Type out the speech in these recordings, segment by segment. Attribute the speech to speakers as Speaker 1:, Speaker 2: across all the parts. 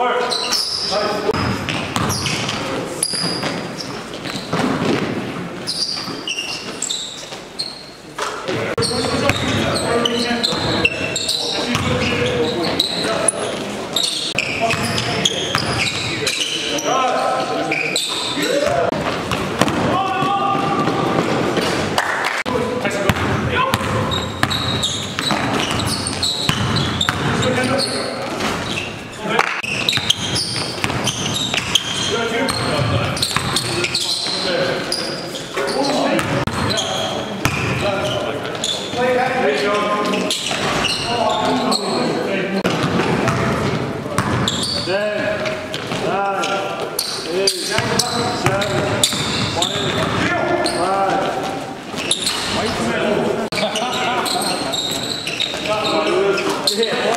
Speaker 1: Work. Nice. Yeah.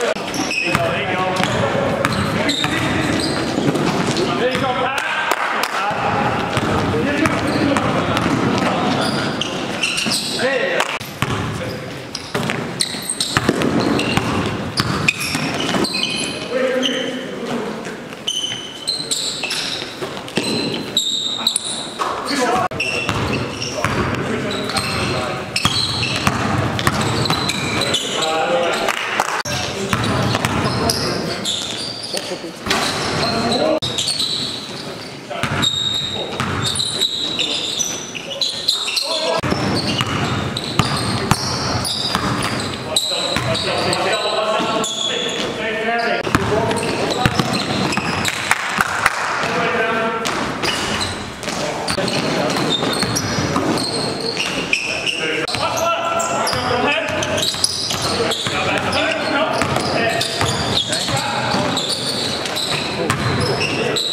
Speaker 1: Thank you.